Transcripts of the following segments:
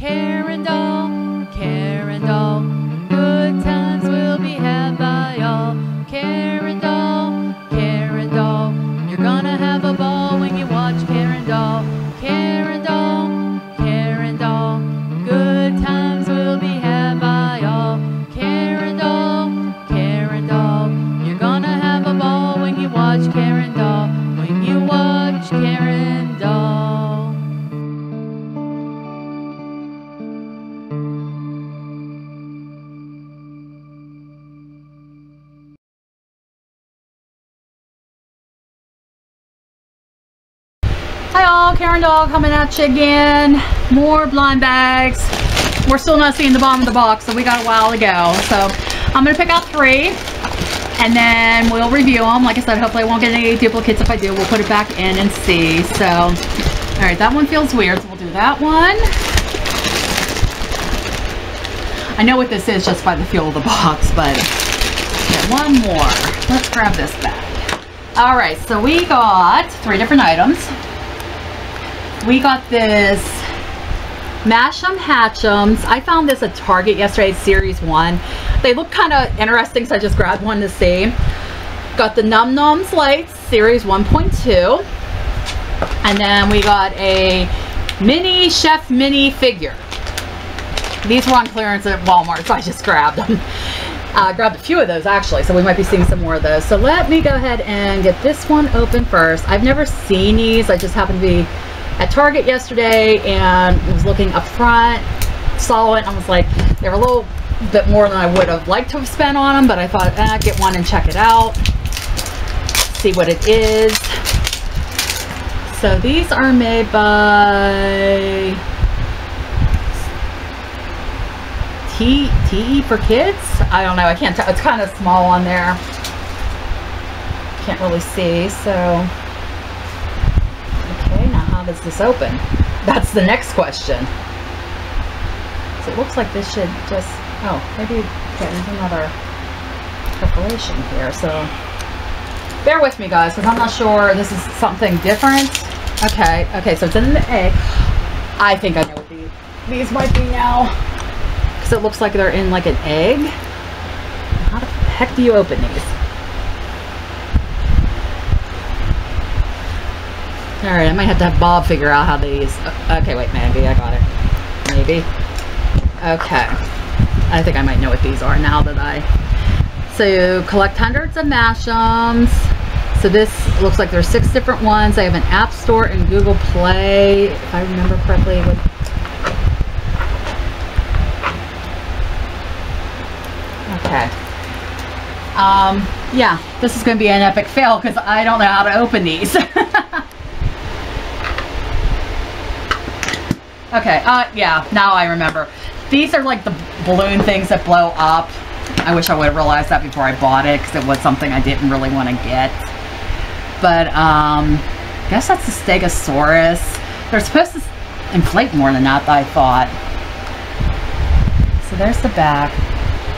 Karen doll, Karen doll. Good times will be had by all. Karen doll, Karen doll. You're gonna have a ball when you watch Karen doll. Karen doll, Karen doll. Good times will be had by all. Karen doll, Karen doll. You're gonna have a ball when you watch Karen doll. Hi all, Karen Doll coming at you again. More blind bags. We're still not seeing the bottom of the box, so we got a while to go. So I'm gonna pick out three and then we'll review them. Like I said, hopefully I won't get any duplicates. If I do, we'll put it back in and see. So, all right, that one feels weird, so we'll do that one. I know what this is just by the feel of the box, but okay, one more. Let's grab this bag. All right, so we got three different items. We got this Mash'em Hatch'ems. I found this at Target yesterday, Series 1. They look kind of interesting, so I just grabbed one to see. Got the Num Noms Lights, Series 1.2. And then we got a Minnie Chef Minnie figure. These were on clearance at Walmart, so I just grabbed them. Uh, grabbed a few of those actually, so we might be seeing some more of those. So let me go ahead and get this one open first. I've never seen these. I just happened to be at Target yesterday and was looking up front, saw it, and I was like, they were a little bit more than I would have liked to have spent on them, but I thought, eh, get one and check it out, see what it is. So these are made by T TE for kids. I don't know. I can't tell. It's kind of small on there. Can't really see. So does this open? That's the next question. So it looks like this should just. Oh, maybe there's another preparation here. So bear with me, guys, because I'm not sure. This is something different. Okay. Okay. So it's in the egg. I think I know what these these might be now because it looks like they're in like an egg. How the heck do you open these? All right, I might have to have Bob figure out how these. Okay, wait, maybe I got it. Maybe. Okay. I think I might know what these are now that I. So collect hundreds of Mash'ems. So this looks like there's six different ones. They have an App Store and Google Play, if I remember correctly. Okay. Um, yeah, this is going to be an epic fail because I don't know how to open these. okay, uh, yeah, now I remember. These are like the balloon things that blow up. I wish I would have realized that before I bought it because it was something I didn't really want to get. But, um, I guess that's the Stegosaurus. They're supposed to inflate more than that, I thought. So there's the back.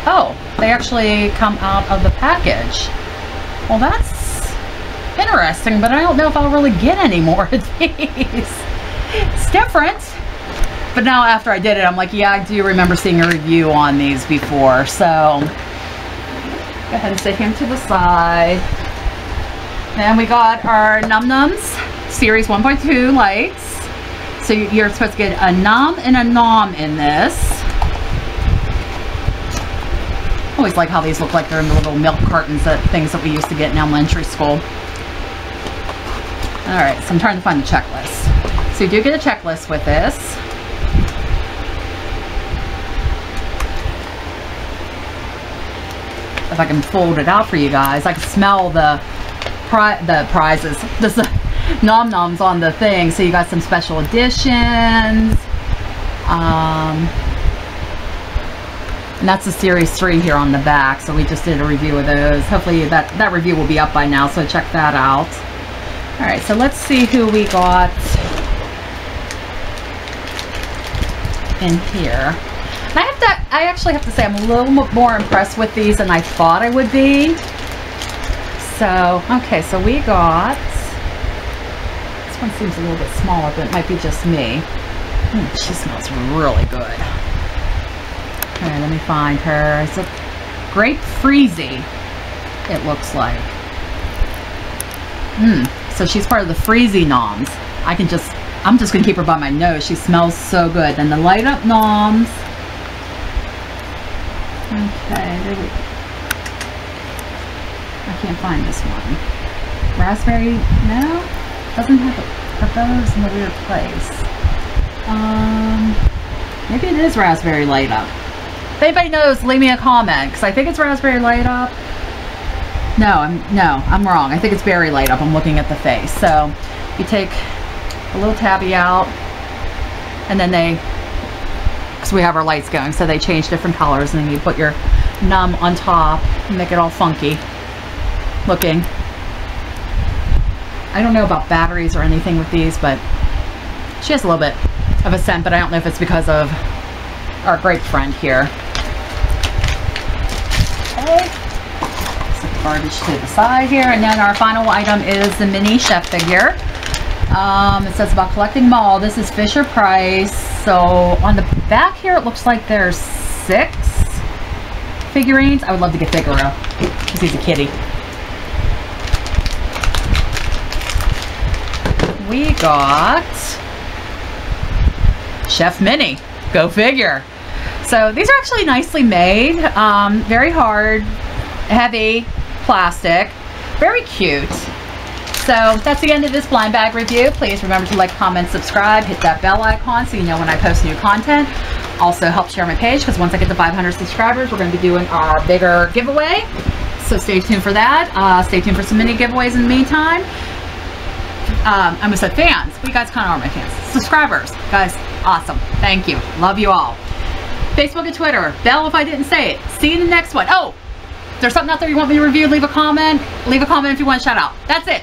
Oh, they actually come out of the package. Well, that's interesting, but I don't know if I'll really get any more of these. It's different. But now after I did it, I'm like, yeah, I do remember seeing a review on these before. So, go ahead and set him to the side. Then we got our Num Noms Series 1.2 lights. So you're supposed to get a Num and a Nom in this always like how these look like they're in the little milk cartons that things that we used to get in elementary school. Alright, so I'm trying to find the checklist. So you do get a checklist with this. If I can fold it out for you guys, I can smell the pri the prizes, the nom noms on the thing. So you got some special editions. Um, and that's the series three here on the back. So we just did a review of those. Hopefully that, that review will be up by now. So check that out. All right, so let's see who we got in here. And I have to, I actually have to say I'm a little more impressed with these than I thought I would be. So, okay, so we got, this one seems a little bit smaller, but it might be just me. Mm, she smells really good. Okay, let me find her. It's a grape freezy, it looks like. Hmm, so she's part of the freezy noms. I can just, I'm just gonna keep her by my nose. She smells so good. Then the light up noms. Okay, there we go. I can't find this one. Raspberry, no? Doesn't have a, are those in a weird place. Um, maybe it is raspberry light up. If anybody knows, leave me a comment, because I think it's raspberry light up. No, I'm no, I'm wrong. I think it's berry light up. I'm looking at the face. So you take a little tabby out, and then they, because we have our lights going, so they change different colors, and then you put your num on top and make it all funky looking. I don't know about batteries or anything with these, but she has a little bit of a scent, but I don't know if it's because of our great friend here. Okay. Some garbage to the side here. And then our final item is the Minnie chef figure. Um, it says about collecting mall. This is Fisher Price. So on the back here, it looks like there's six figurines. I would love to get Figaro because he's a kitty. We got Chef Minnie. Go figure. So these are actually nicely made. Um, very hard, heavy, plastic. Very cute. So that's the end of this blind bag review. Please remember to like, comment, subscribe, hit that bell icon so you know when I post new content. Also help share my page because once I get to 500 subscribers, we're going to be doing our bigger giveaway. So stay tuned for that. Uh, stay tuned for some mini giveaways in the meantime. Um, almost said fans. You guys kind of are my fans. Subscribers. Guys, awesome. Thank you. Love you all. Facebook and Twitter. Bell if I didn't say it. See you in the next one. Oh, there's something out there you want me to review, leave a comment. Leave a comment if you want a shout out. That's it.